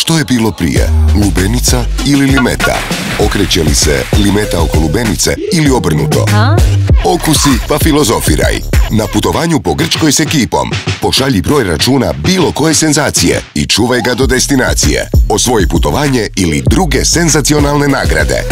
Što je bilo prije, lubenica ili limeta? Okreće li se limeta oko lubenice ili obrnuto? Okusi pa filozofiraj. Na putovanju po Grčkoj s ekipom pošalji broj računa bilo koje senzacije i čuvaj ga do destinacije. Osvoji putovanje ili druge senzacionalne nagrade.